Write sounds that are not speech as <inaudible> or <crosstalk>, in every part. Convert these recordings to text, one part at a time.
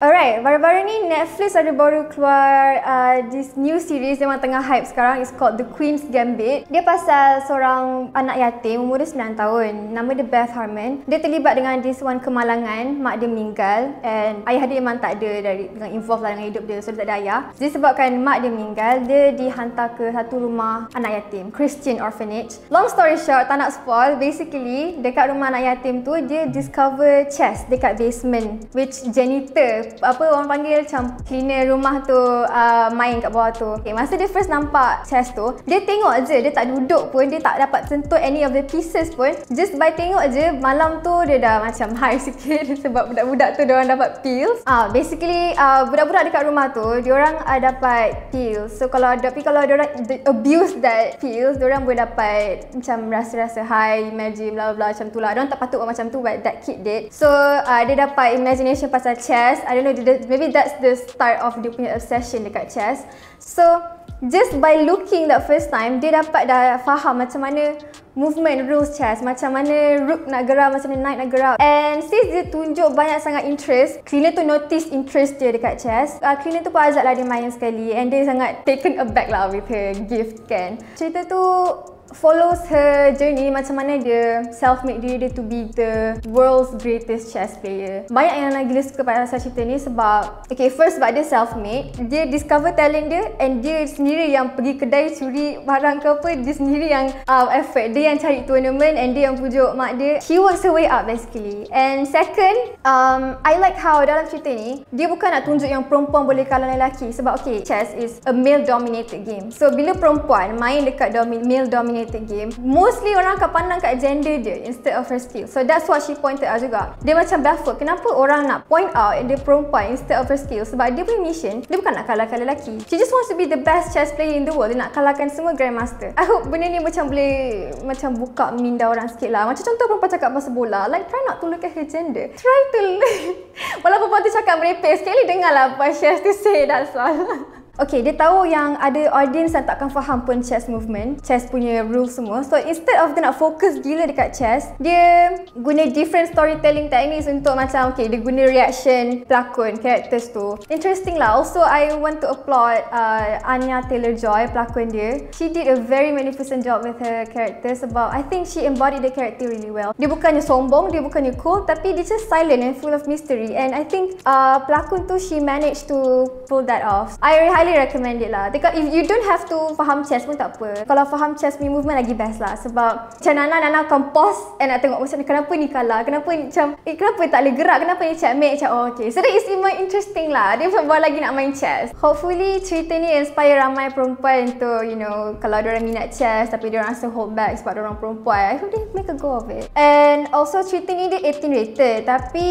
A Alright, baru-baru ni Netflix ada baru keluar uh, this new series yang tengah hype sekarang is called The Queen's Gambit. Dia pasal seorang anak yatim umur dia 9 tahun. Nama dia Beth Harmon. Dia terlibat dengan this one kemalangan, mak dia meninggal and ayah dia memang tak ada dari dengan involved lah dengan hidup dia. So dia tak ada ayah. Jadi sebabkan mak dia meninggal, dia dihantar ke satu rumah anak yatim, Christian Orphanage. Long story short, tak nak spoil, basically dekat rumah anak yatim tu dia discover chest dekat basement which janitor apa orang panggil macam cleaner rumah tu uh, main kat bawah tu. Okay, masa dia first nampak chest tu, dia tengok je, dia tak duduk pun, dia tak dapat sentuh any of the pieces pun. Just by tengok je, malam tu dia dah macam <laughs> high sikit <laughs> sebab budak-budak tu dia orang dapat pills. Ah, uh, basically uh, budak-budak dekat rumah tu, dia orang uh, dapat pills. So kalau tapi kalau dia orang abuse that pills, dia orang boleh dapat macam rasa-rasa high, imagine bla bla macam tu lah. Dia orang tak patut macam tu but that kid did. So uh, dia dapat imagination pasal chest. I don't know, maybe that's the start of dia punya obsession dekat chess. So, just by looking that first time, dia dapat dah faham macam mana movement rules chess, macam mana rook nak gerak, macam mana knight nak gerak. And since dia tunjuk banyak sangat interest, cleaner tu notice interest dia dekat chess. Uh, cleaner tu pun ajak lah dia main sekali and dia sangat taken aback lah with her gift kan. Cerita tu follows her journey macam mana dia self-made diri dia to be the world's greatest chess player. Banyak yang nak gila suka pada pasal cerita ni sebab okay first sebab dia self-made, dia discover talent dia and dia sendiri yang pergi kedai curi barang ke apa, dia sendiri yang uh, effort, dia yang cari tournament and dia yang pujuk mak dia. She works her way up basically. And second, um, I like how dalam cerita ni, dia bukan nak tunjuk yang perempuan boleh kalah lelaki sebab okay, chess is a male dominated game. So bila perempuan main dekat domi- male dominated dominated game mostly orang akan pandang kat gender dia instead of her skill. So that's what she pointed out juga. Dia macam baffled kenapa orang nak point out dia perempuan instead of her skill? Sebab dia punya mission dia bukan nak kalahkan lelaki. She just wants to be the best chess player in the world. Dia nak kalahkan semua grandmaster. I hope benda ni macam boleh macam buka minda orang sikit lah. Macam contoh perempuan cakap pasal bola like try not to look at her gender. Try to <laughs> walaupun perempuan tu cakap merepek sekali dengar lah apa she has to say that's all <laughs> Okay, dia tahu yang ada audience yang takkan faham pun chess movement, chess punya rules semua. So instead of dia nak fokus gila dekat chess, dia guna different storytelling techniques untuk macam okay, dia guna reaction pelakon, characters tu. Interesting lah. Also, I want to applaud uh, Anya Taylor-Joy, pelakon dia. She did a very magnificent job with her character sebab I think she embodied the character really well. Dia bukannya sombong, dia bukannya cool, tapi dia just silent and full of mystery. And I think uh, pelakon tu, she managed to pull that off. I highly highly recommend it lah. Dekat, if you don't have to faham chess pun tak apa. Kalau faham chess punya movement lagi best lah. Sebab macam Nana, Nana akan pause and nak tengok macam kenapa ni kalah. Kenapa ni macam, eh kenapa tak boleh gerak. Kenapa ni checkmate. Macam oh okay. So that is more interesting lah. Dia macam buat lagi nak main chess. Hopefully cerita ni inspire ramai perempuan untuk you know, kalau orang minat chess tapi dia rasa hold back sebab orang perempuan. I hope they make a go of it. And also cerita ni dia 18 rated. Tapi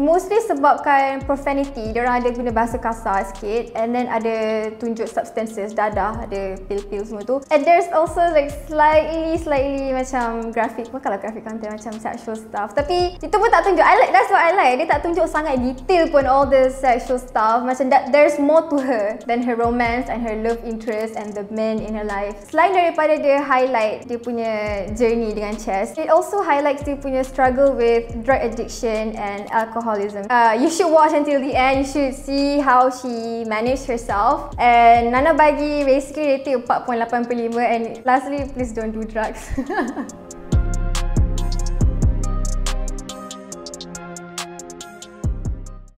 mostly sebabkan profanity. Dia orang ada guna bahasa kasar sikit. And then ada tunjuk substances dadah ada pil-pil semua tu. And there's also like slightly slightly macam graphic apa kalau graphic content macam sexual stuff. Tapi itu pun tak tunjuk. I like that's what I like. Dia tak tunjuk sangat detail pun all the sexual stuff. Macam that there's more to her than her romance and her love interest and the men in her life. Selain daripada dia highlight dia punya journey dengan chess it also highlights dia punya struggle with drug addiction and alcoholism. Uh, you should watch until the end. You should see how she managed herself off. And Nana bagi basically rating 4.85 and lastly please don't do drugs <laughs>